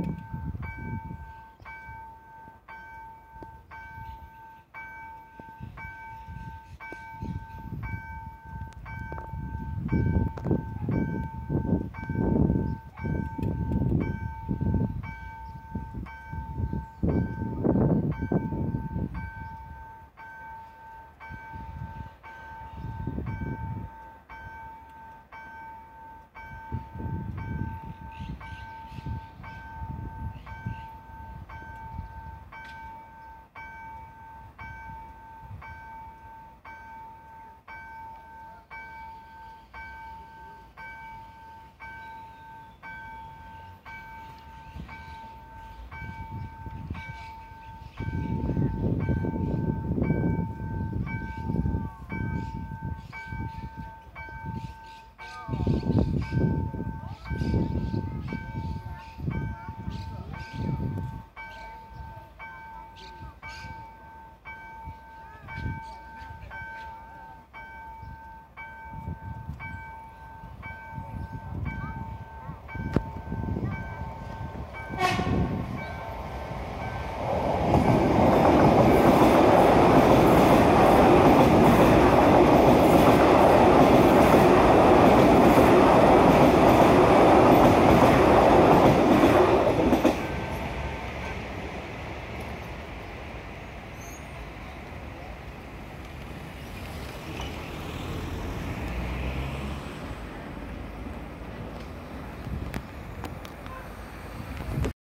うん。Yeah.